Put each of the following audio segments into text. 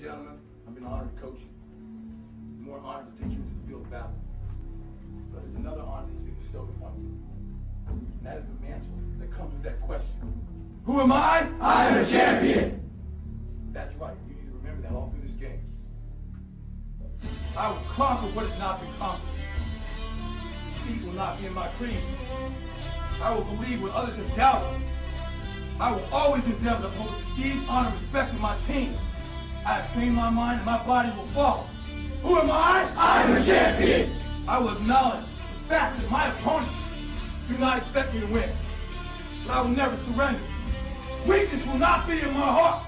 gentlemen, I've been honored to coach you. More honored to take you to the field of battle. But there's another honor that's been bestowed upon you. And that is the mantle that comes with that question. Who am I? I am a champion. That's right. You need to remember that all through this game. I will conquer what has not been conquered. Defeat will not be in my creed. I will believe what others have doubted. I will always endeavor to uphold the honor, and respect of my team. I have trained my mind and my body will follow. Who am I? I am a champion. I will acknowledge the fact that my opponents do not expect me to win. But I will never surrender. Weakness will not be in my heart.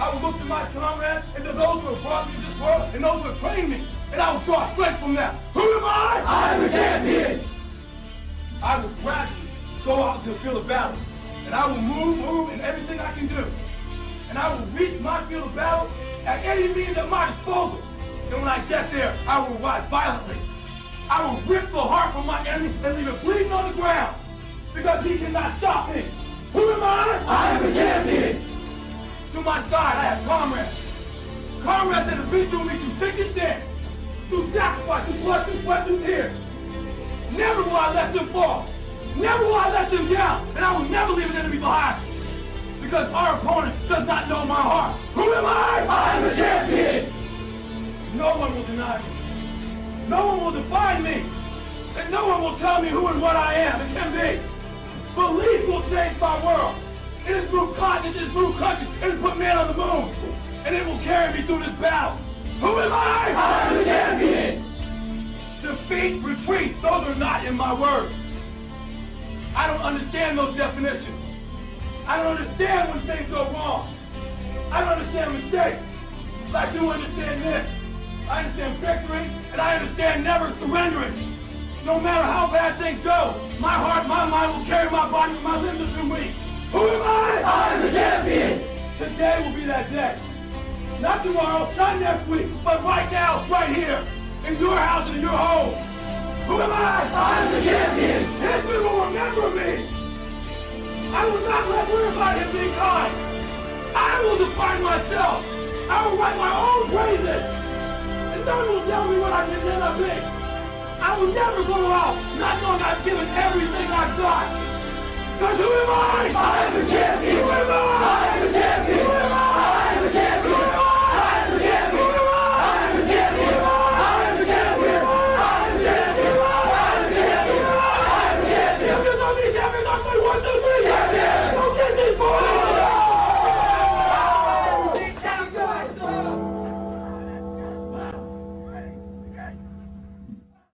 I will look to my comrades and to those who have brought me to this world and those who have trained me, and I will draw strength from them. Who am I? I am a champion. I will gradually go out to the field of battle, and I will move, move in everything I can do. And I will reach my field of battle at any means at my disposal. And when I get there, I will rise violently. I will rip the heart from my enemy and leave it bleeding on the ground. Because he cannot stop me. Who am I? I am a champion. To my side, I have comrades. Comrades that have been through me through thick and thin. Through sacrifice, through blood, through sweat, through tears. Never will I let them fall. Never will I let them down. And I will never leave an enemy behind. Because our opponent does not know my heart. Who am I? I am a champion. No one will deny me. No one will define me. And no one will tell me who and what I am. It can be. Belief will change my world. It has moved continents, it has moved countries, it has put man on the moon. And it will carry me through this battle. Who am I? I am a champion. Defeat, retreat, those are not in my words. I don't understand those definitions. I don't understand when things go wrong. I don't understand mistakes. But I do understand this. I understand victory, and I understand never surrendering. No matter how bad things go, my heart, my mind will carry my body when my limbs been weak. Who am I? I am the champion. Today will be that day. Not tomorrow, not next week, but right now, right here, in your house and in your home. Who am I? I am the champion. History will remember me. I will not let him be kind. I will define myself. I will write my own praises. And no one will tell me what I can never be. I will never go out not knowing I've given everything I've got. Because who am I? I am a champion.